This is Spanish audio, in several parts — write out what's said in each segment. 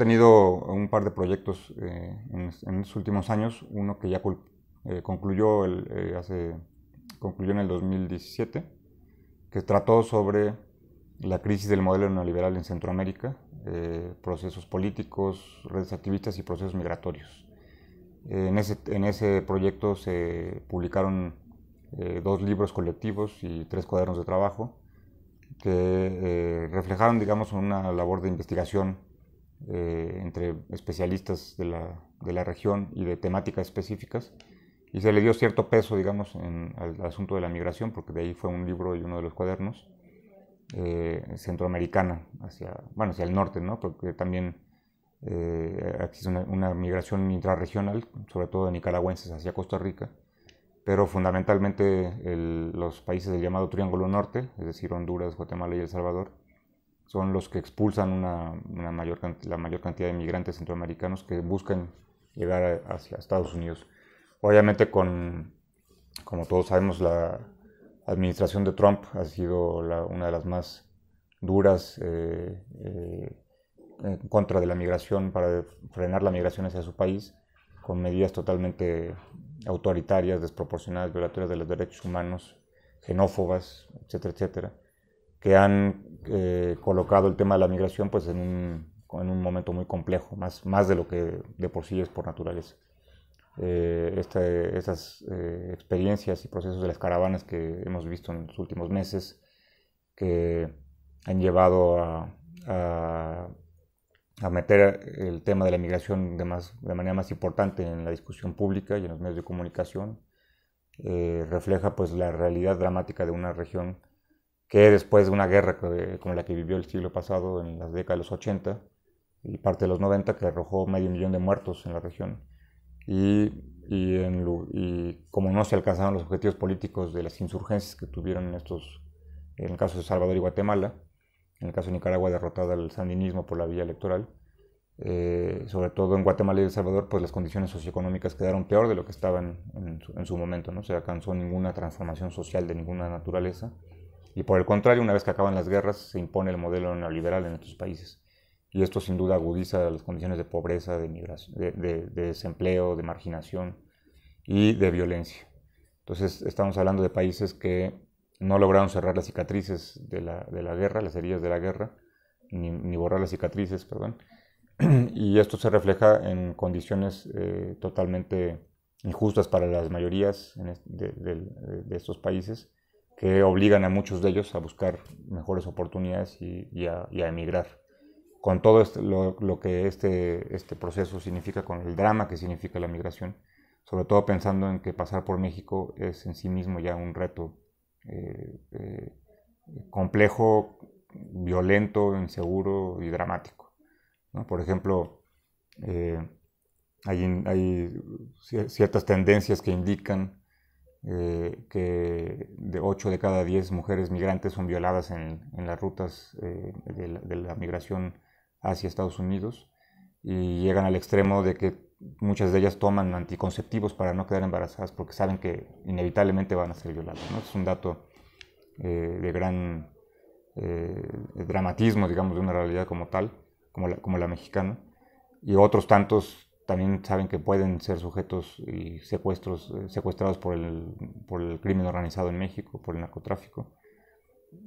tenido un par de proyectos en, en, los últimos años, uno que ya concluyó, el, hace, concluyó en el 2017, que trató sobre la crisis del modelo neoliberal en Centroamérica, eh, procesos políticos, redes activistas y procesos migratorios. Eh, en, ese, en, ese, proyecto se publicaron eh, dos libros colectivos y tres cuadernos de trabajo que reflejaron, digamos, una labor de investigación entre especialistas de la, de la, región y de temáticas específicas y se le dio cierto peso, digamos, en, al, asunto de la migración, porque de ahí fue un libro y uno de los cuadernos eh, centroamericana, hacia, bueno, hacia el norte, ¿no? porque también eh, existe una, migración intrarregional, sobre todo de nicaragüenses hacia Costa Rica, pero fundamentalmente los países del llamado Triángulo Norte, es decir, Honduras, Guatemala y El Salvador, son los que expulsan una, mayor, la mayor cantidad de migrantes centroamericanos que buscan llegar hacia Estados Unidos. Obviamente con, como todos sabemos, la, administración de Trump ha sido una de las más duras eh, eh, en contra de la migración, para frenar la migración hacia su país, con medidas totalmente autoritarias, desproporcionadas, violatorias de los derechos humanos, xenófobas, etcétera, etcétera, que han eh, colocado el tema de la migración pues, en, un, en un momento muy complejo, más, más de lo que de por sí es por naturaleza. Eh, estas eh, experiencias y procesos de las caravanas que hemos visto en los últimos meses, que han llevado a, a, meter el tema de la migración de, más, de manera más importante en la discusión pública y en los medios de comunicación, refleja pues la realidad dramática de una región que después de una guerra como la que vivió el siglo pasado en las décadas de los 80 y parte de los 90 que arrojó medio millón de muertos en la región, y, y, como no se alcanzaron los objetivos políticos de las insurgencias que tuvieron en estos, en el caso de Salvador y Guatemala, en el caso de Nicaragua derrotada al sandinismo por la vía electoral, eh, sobre todo en Guatemala y El Salvador, pues las condiciones socioeconómicas quedaron peor de lo que estaban en su, momento, no se alcanzó ninguna transformación social de ninguna naturaleza, y por el contrario, una vez que acaban las guerras, se impone el modelo neoliberal en estos países y esto sin duda agudiza las condiciones de pobreza, de, de, desempleo, de marginación y de violencia. Entonces estamos hablando de países que no lograron cerrar las cicatrices de la, de la guerra, las heridas de la guerra, ni, ni, borrar las cicatrices, perdón. Y esto se refleja en condiciones eh, totalmente injustas para las mayorías de, de, estos países que obligan a muchos de ellos a buscar mejores oportunidades y, y, a, y a emigrar con todo este, lo, que este, este proceso significa, con el drama que significa la migración, sobre todo pensando en que pasar por México es en sí mismo ya un reto eh, eh, complejo, violento, inseguro y dramático. Por ejemplo, eh, hay, hay, ciertas tendencias que indican que de 8 de cada 10 mujeres migrantes son violadas en, en las rutas de la, de, la, migración hacia Estados Unidos y llegan al extremo de que muchas de ellas toman anticonceptivos para no quedar embarazadas porque saben que inevitablemente van a ser violadas. ¿no? Es un dato eh, de gran eh, dramatismo, digamos, de una realidad como tal, como la, como la mexicana. Y otros tantos también saben que pueden ser sujetos y secuestros, eh, secuestrados por el, por el crimen organizado en México, por el narcotráfico.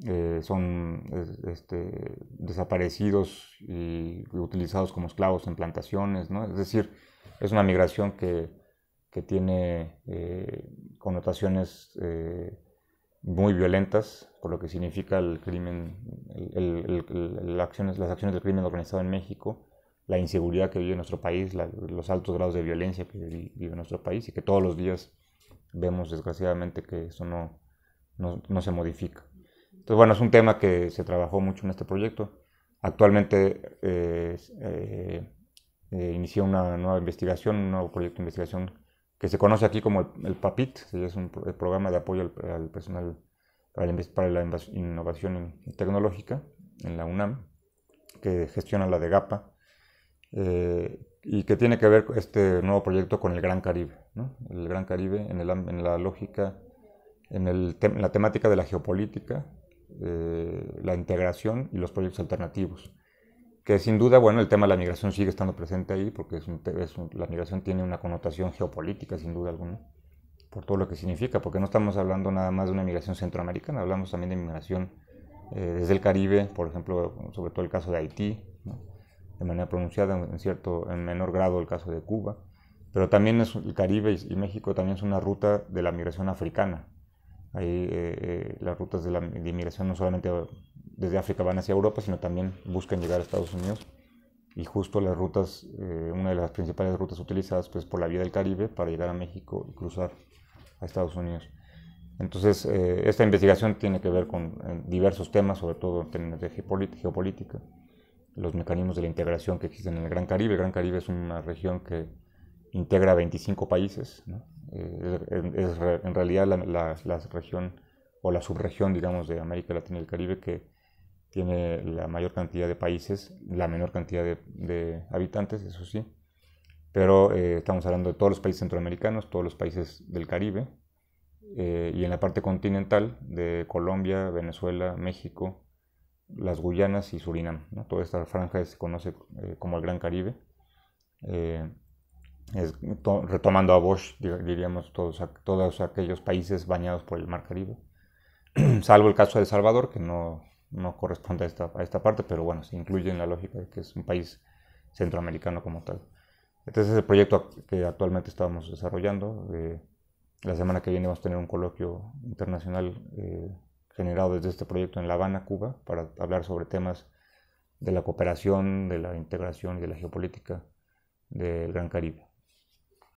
Eh, son este, desaparecidos y utilizados como esclavos en plantaciones, ¿no? Es decir, es una migración que, que tiene eh, connotaciones muy violentas, por lo que significa el crimen, las acciones del crimen organizado en México, la inseguridad que vive nuestro país, los altos grados de violencia que vive nuestro país y que todos los días vemos desgraciadamente que eso no, no, no se modifica. Entonces, bueno, es un tema que se trabajó mucho en este proyecto. Actualmente eh, eh, eh inicié una nueva investigación, un nuevo proyecto de investigación que se conoce aquí como el, PAPIT, es un programa de apoyo al, personal para la, para la, innovación tecnológica en la UNAM, que gestiona la de GAPA, eh, y que tiene que ver este nuevo proyecto con el Gran Caribe. ¿no? El Gran Caribe en, el, en la lógica, en, el, en la temática de la geopolítica eh, la integración y los proyectos alternativos. que sin duda, bueno, el tema de la migración sigue estando presente ahí, porque es la migración tiene una connotación geopolítica, sin duda alguna, por todo lo que significa, porque no estamos hablando nada más de una migración centroamericana, hablamos también de migración eh, desde el Caribe, por ejemplo, sobre todo el caso de Haití, de manera pronunciada, en, cierto, en menor grado el caso de Cuba, pero también es, el Caribe y, México también es una ruta de la migración africana. Ahí eh, eh, las rutas de la de inmigración no solamente desde África van hacia Europa, sino también buscan llegar a Estados Unidos. Y justo las rutas, una de las principales rutas utilizadas pues por la vía del Caribe para llegar a México y cruzar a Estados Unidos. Entonces, eh, esta investigación tiene que ver con eh, diversos temas, sobre todo en términos de geopolítica, los mecanismos de la integración que existen en el Gran Caribe. El Gran Caribe es una región que integra 25 países. Eh, es, en realidad la, región o la subregión, digamos, de América Latina y el Caribe que tiene la mayor cantidad de países, la menor cantidad de, habitantes, eso sí. Pero estamos hablando de todos los países centroamericanos, todos los países del Caribe, eh, y en la parte continental de Colombia, Venezuela, México, las Guyanas y Surinam. Toda esta franja se conoce eh, como el Gran Caribe. Eh, retomando a Bosch, diríamos todos, todos aquellos países bañados por el Mar Caribe, salvo el caso de El Salvador, que no, no corresponde a esta, a esta, parte, pero bueno, se incluye en la lógica de que es un país centroamericano como tal. Este es el proyecto que actualmente estamos desarrollando. La semana que viene vamos a tener un coloquio internacional eh, generado desde este proyecto en La Habana, Cuba, para hablar sobre temas de la cooperación, de la integración y de la geopolítica del Gran Caribe.